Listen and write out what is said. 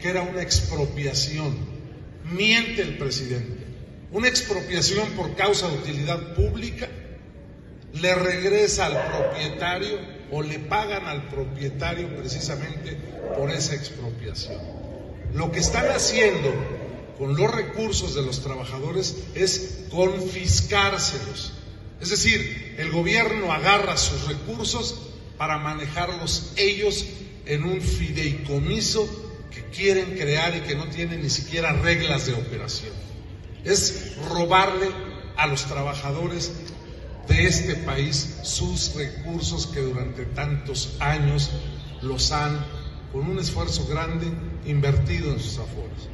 que era una expropiación. Miente el presidente. Una expropiación por causa de utilidad pública le regresa al propietario o le pagan al propietario precisamente por esa expropiación. Lo que están haciendo con los recursos de los trabajadores es confiscárselos. Es decir, el gobierno agarra sus recursos para manejarlos ellos en un fideicomiso que quieren crear y que no tienen ni siquiera reglas de operación. Es robarle a los trabajadores de este país sus recursos que durante tantos años los han, con un esfuerzo grande, invertido en sus aforos.